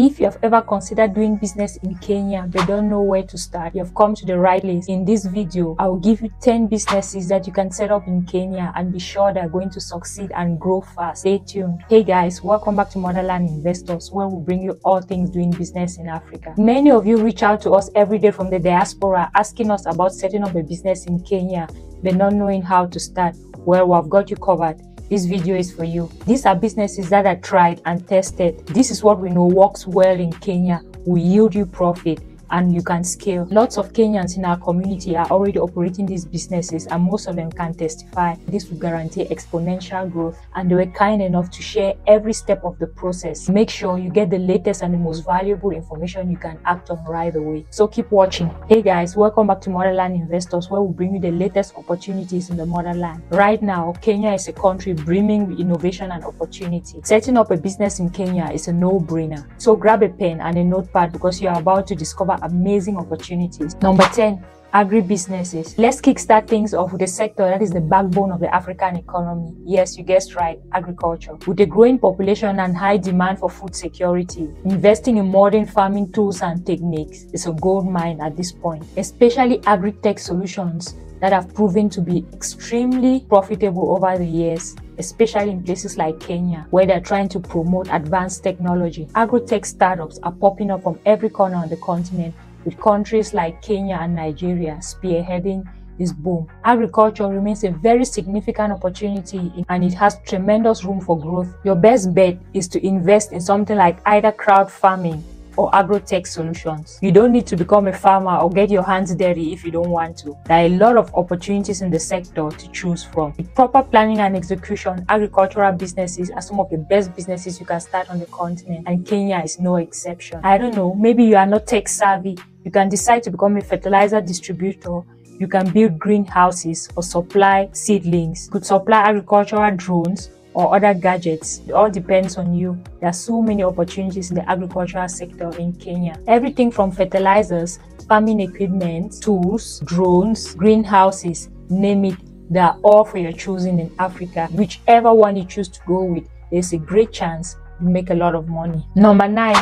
If you have ever considered doing business in Kenya but don't know where to start, you have come to the right place. In this video, I will give you 10 businesses that you can set up in Kenya and be sure they're going to succeed and grow fast. Stay tuned. Hey guys, welcome back to Motherland Investors where we bring you all things doing business in Africa. Many of you reach out to us every day from the diaspora asking us about setting up a business in Kenya but not knowing how to start. Well, we've got you covered this video is for you. These are businesses that are tried and tested. This is what we know works well in Kenya, will yield you profit and you can scale. Lots of Kenyans in our community are already operating these businesses and most of them can testify this will guarantee exponential growth and they were kind enough to share every step of the process. Make sure you get the latest and the most valuable information you can act on right away. So keep watching. Hey guys, welcome back to Motherland Investors where we bring you the latest opportunities in the motherland. Right now, Kenya is a country brimming with innovation and opportunity. Setting up a business in Kenya is a no-brainer. So grab a pen and a notepad because you are about to discover amazing opportunities. Number 10, agribusinesses. Let's kickstart things off with a sector that is the backbone of the African economy. Yes, you guessed right, agriculture. With a growing population and high demand for food security, investing in modern farming tools and techniques is a gold mine at this point, especially agri-tech solutions that have proven to be extremely profitable over the years especially in places like Kenya, where they're trying to promote advanced technology. Agri-tech startups are popping up from every corner on the continent, with countries like Kenya and Nigeria spearheading this boom. Agriculture remains a very significant opportunity and it has tremendous room for growth. Your best bet is to invest in something like either crowd farming or agro-tech solutions. You don't need to become a farmer or get your hands dirty if you don't want to. There are a lot of opportunities in the sector to choose from. With proper planning and execution, agricultural businesses are some of the best businesses you can start on the continent and Kenya is no exception. I don't know, maybe you are not tech savvy. You can decide to become a fertilizer distributor you can build greenhouses or supply seedlings. You could supply agricultural drones or other gadgets. It all depends on you. There are so many opportunities in the agricultural sector in Kenya. Everything from fertilizers, farming equipment, tools, drones, greenhouses, name it, they are all for your choosing in Africa. Whichever one you choose to go with, there's a great chance you make a lot of money. Number nine,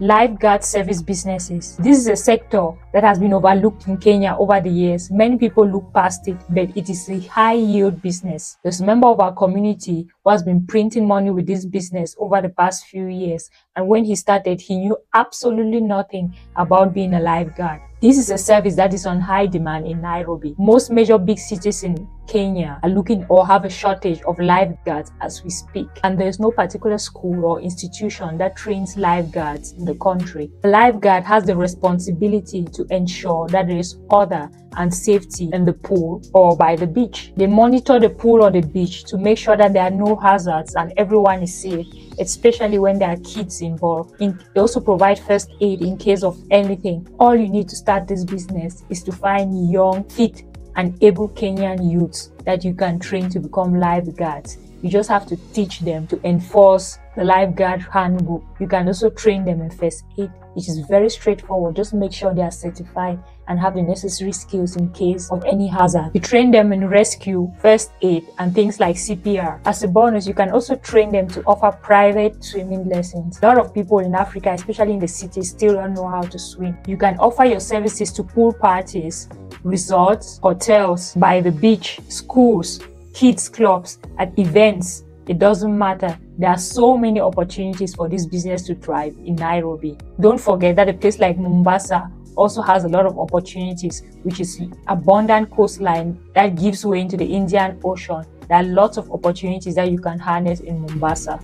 lifeguard service businesses. This is a sector that has been overlooked in Kenya over the years. Many people look past it, but it is a high yield business. There's a member of our community who has been printing money with this business over the past few years. And when he started, he knew absolutely nothing about being a lifeguard. This is a service that is on high demand in Nairobi. Most major big cities in Kenya are looking or have a shortage of lifeguards as we speak. And there's no particular school or institution that trains lifeguards in the country. The lifeguard has the responsibility to ensure that there is order and safety in the pool or by the beach. They monitor the pool or the beach to make sure that there are no hazards and everyone is safe, especially when there are kids involved. they also provide first aid in case of anything. All you need to start this business is to find young, fit, and able Kenyan youths that you can train to become lifeguards. You just have to teach them to enforce the lifeguard handbook. You can also train them in first aid, which is very straightforward. Just make sure they are certified and have the necessary skills in case of any hazard. You train them in rescue, first aid, and things like CPR. As a bonus, you can also train them to offer private swimming lessons. A lot of people in Africa, especially in the cities, still don't know how to swim. You can offer your services to pool parties, resorts, hotels, by the beach, schools, kids clubs, at events. It doesn't matter. There are so many opportunities for this business to thrive in Nairobi. Don't forget that a place like Mombasa also has a lot of opportunities, which is abundant coastline that gives way into the Indian Ocean. There are lots of opportunities that you can harness in Mombasa.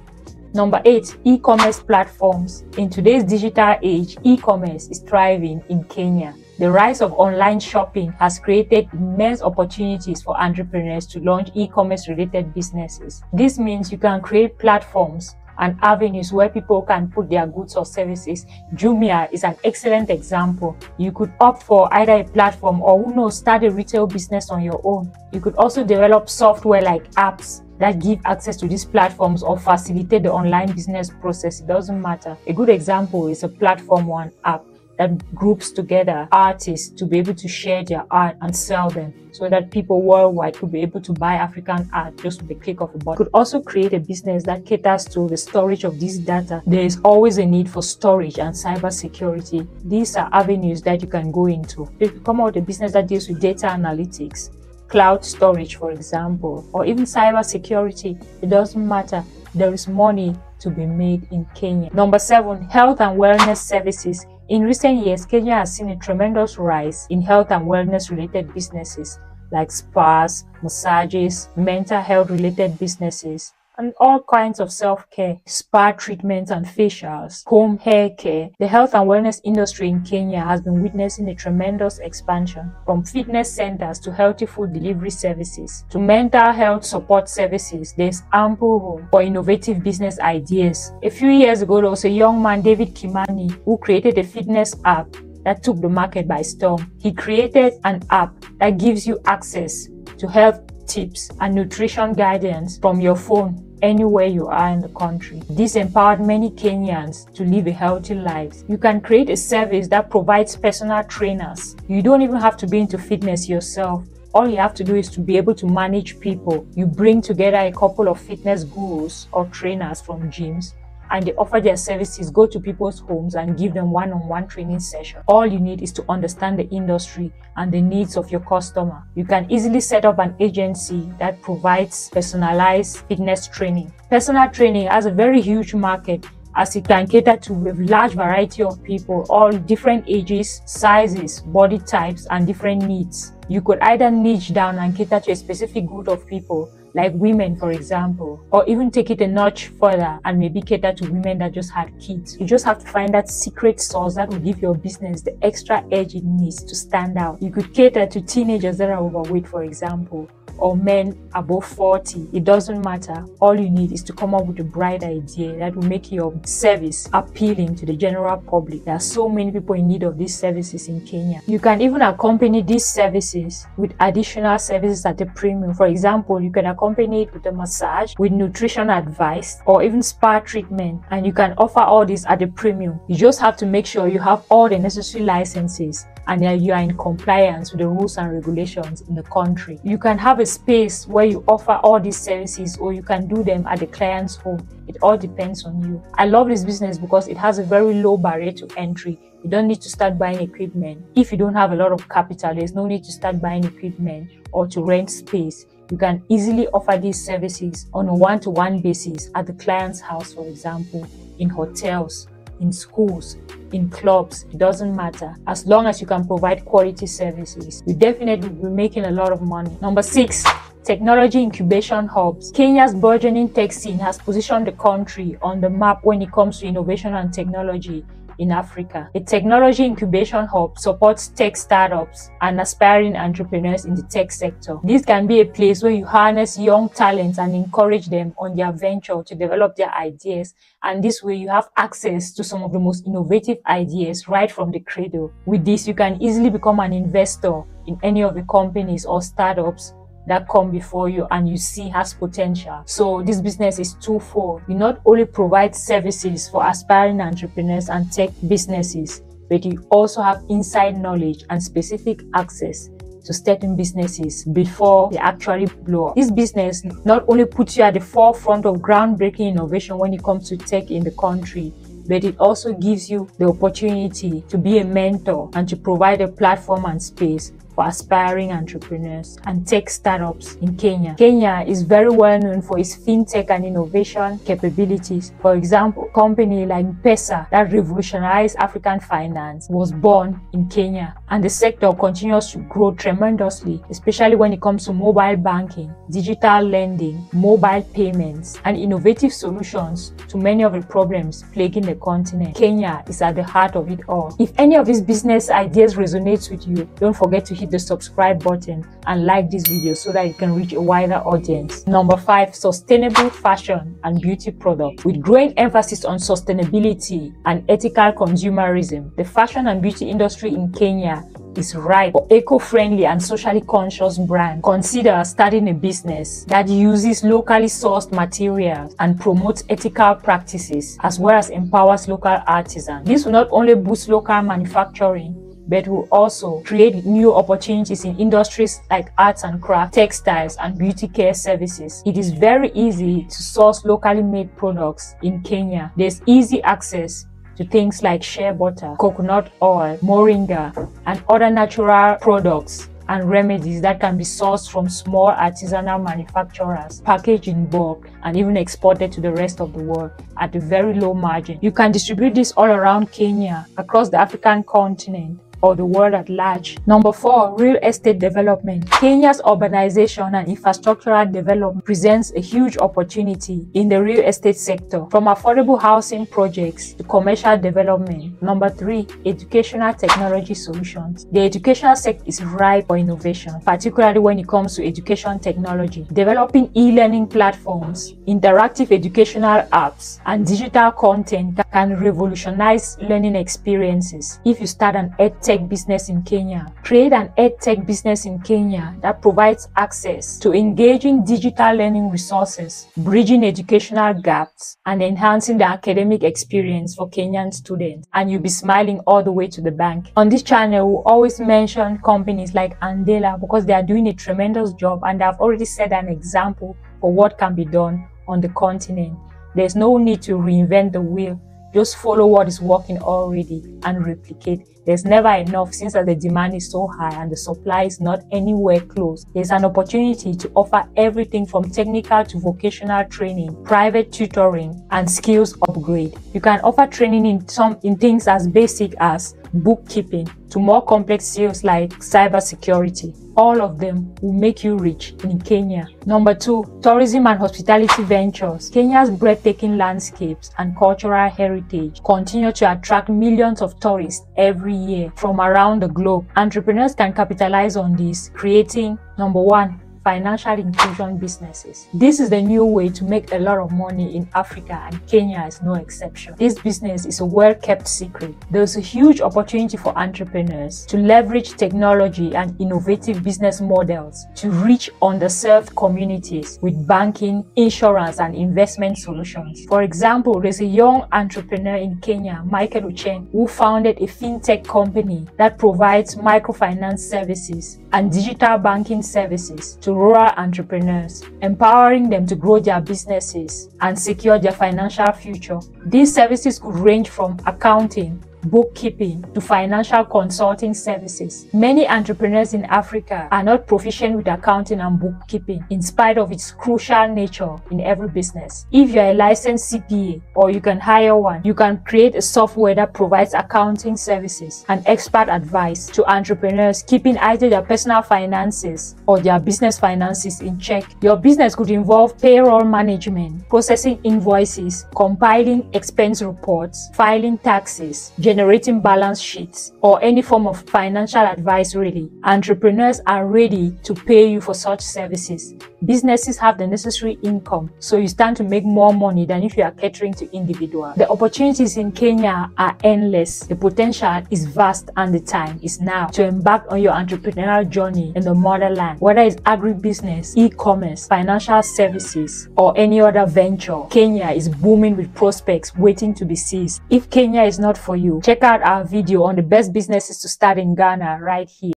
Number eight, e-commerce platforms. In today's digital age, e-commerce is thriving in Kenya. The rise of online shopping has created immense opportunities for entrepreneurs to launch e-commerce related businesses. This means you can create platforms and avenues where people can put their goods or services. Jumia is an excellent example. You could opt for either a platform or who knows, start a retail business on your own. You could also develop software like apps that give access to these platforms or facilitate the online business process. It doesn't matter. A good example is a platform one app that groups together artists to be able to share their art and sell them so that people worldwide could be able to buy African art just with the click of a button. Could also create a business that caters to the storage of this data. There is always a need for storage and cyber security. These are avenues that you can go into. If you come out with a business that deals with data analytics, cloud storage, for example, or even cyber security, it doesn't matter. There is money to be made in Kenya. Number seven, health and wellness services. In recent years, Kenya has seen a tremendous rise in health and wellness related businesses like spas, massages, mental health related businesses, and all kinds of self-care, spa treatments and facials, home hair care. The health and wellness industry in Kenya has been witnessing a tremendous expansion from fitness centers to healthy food delivery services to mental health support services. There's ample room for innovative business ideas. A few years ago, there was a young man, David Kimani, who created a fitness app that took the market by storm. He created an app that gives you access to health tips and nutrition guidance from your phone anywhere you are in the country. This empowered many Kenyans to live a healthy life. You can create a service that provides personal trainers. You don't even have to be into fitness yourself. All you have to do is to be able to manage people. You bring together a couple of fitness gurus or trainers from gyms and they offer their services, go to people's homes and give them one-on-one training session. All you need is to understand the industry and the needs of your customer. You can easily set up an agency that provides personalized fitness training. Personal training has a very huge market as it can cater to a large variety of people, all different ages, sizes, body types, and different needs. You could either niche down and cater to a specific group of people like women, for example, or even take it a notch further and maybe cater to women that just had kids. You just have to find that secret sauce that will give your business the extra edge it needs to stand out. You could cater to teenagers that are overweight, for example, or men above 40. It doesn't matter. All you need is to come up with a bright idea that will make your service appealing to the general public. There are so many people in need of these services in Kenya. You can even accompany these services with additional services at a premium. For example, you can accompany it with a massage, with nutrition advice, or even spa treatment. And you can offer all this at a premium. You just have to make sure you have all the necessary licenses and you are in compliance with the rules and regulations in the country. You can have a space where you offer all these services or you can do them at the client's home. It all depends on you. I love this business because it has a very low barrier to entry. You don't need to start buying equipment. If you don't have a lot of capital, there's no need to start buying equipment or to rent space. You can easily offer these services on a one-to-one -one basis at the client's house, for example, in hotels, in schools, in clubs, it doesn't matter. As long as you can provide quality services, you definitely will be making a lot of money. Number six, technology incubation hubs. Kenya's burgeoning tech scene has positioned the country on the map when it comes to innovation and technology in Africa. A technology incubation hub supports tech startups and aspiring entrepreneurs in the tech sector. This can be a place where you harness young talents and encourage them on their venture to develop their ideas. And this way you have access to some of the most innovative ideas right from the cradle. With this, you can easily become an investor in any of the companies or startups that come before you and you see has potential. So this business is twofold. You not only provide services for aspiring entrepreneurs and tech businesses, but you also have inside knowledge and specific access to starting businesses before they actually blow up. This business not only puts you at the forefront of groundbreaking innovation when it comes to tech in the country, but it also gives you the opportunity to be a mentor and to provide a platform and space for aspiring entrepreneurs and tech startups in Kenya. Kenya is very well known for its fintech and innovation capabilities. For example, company like Pesa that revolutionized African finance was born in Kenya and the sector continues to grow tremendously, especially when it comes to mobile banking, digital lending, mobile payments, and innovative solutions to many of the problems plaguing the continent. Kenya is at the heart of it all. If any of these business ideas resonates with you, don't forget to hit hit the subscribe button and like this video so that you can reach a wider audience. Number five, sustainable fashion and beauty products. With growing emphasis on sustainability and ethical consumerism, the fashion and beauty industry in Kenya is right for eco-friendly and socially conscious brands. Consider starting a business that uses locally sourced materials and promotes ethical practices as well as empowers local artisans. This will not only boost local manufacturing but will also create new opportunities in industries like arts and craft, textiles, and beauty care services. It is very easy to source locally made products in Kenya. There's easy access to things like shea butter, coconut oil, moringa, and other natural products and remedies that can be sourced from small artisanal manufacturers, packaged in bulk, and even exported to the rest of the world at a very low margin. You can distribute this all around Kenya, across the African continent, or the world at large. Number four, real estate development. Kenya's urbanization and infrastructural development presents a huge opportunity in the real estate sector, from affordable housing projects to commercial development. Number three, educational technology solutions. The educational sector is ripe for innovation, particularly when it comes to education technology. Developing e-learning platforms, interactive educational apps, and digital content can revolutionize learning experiences if you start an edtech business in Kenya. Create an edtech business in Kenya that provides access to engaging digital learning resources, bridging educational gaps, and enhancing the academic experience for Kenyan students. And you'll be smiling all the way to the bank. On this channel, we always mention companies like Andela because they are doing a tremendous job and they've already set an example for what can be done on the continent. There's no need to reinvent the wheel just follow what is working already and replicate. There's never enough since the demand is so high and the supply is not anywhere close. There's an opportunity to offer everything from technical to vocational training, private tutoring, and skills upgrade. You can offer training in some in things as basic as bookkeeping to more complex skills like cybersecurity all of them will make you rich in Kenya. Number two, tourism and hospitality ventures. Kenya's breathtaking landscapes and cultural heritage continue to attract millions of tourists every year from around the globe. Entrepreneurs can capitalize on this, creating number one, financial inclusion businesses. This is the new way to make a lot of money in Africa and Kenya is no exception. This business is a well-kept secret. There's a huge opportunity for entrepreneurs to leverage technology and innovative business models to reach underserved communities with banking, insurance, and investment solutions. For example, there's a young entrepreneur in Kenya, Michael Ucheng, who founded a fintech company that provides microfinance services and digital banking services to rural entrepreneurs, empowering them to grow their businesses and secure their financial future. These services could range from accounting, bookkeeping to financial consulting services. Many entrepreneurs in Africa are not proficient with accounting and bookkeeping in spite of its crucial nature in every business. If you're a licensed CPA or you can hire one, you can create a software that provides accounting services and expert advice to entrepreneurs keeping either their personal finances or their business finances in check. Your business could involve payroll management, processing invoices, compiling expense reports, filing taxes, generating balance sheets, or any form of financial advice really, entrepreneurs are ready to pay you for such services. Businesses have the necessary income, so you stand to make more money than if you are catering to individuals. The opportunities in Kenya are endless. The potential is vast and the time is now to embark on your entrepreneurial journey in the motherland. Whether it's agribusiness, e-commerce, financial services, or any other venture, Kenya is booming with prospects waiting to be seized. If Kenya is not for Check out our video on the best businesses to start in Ghana right here.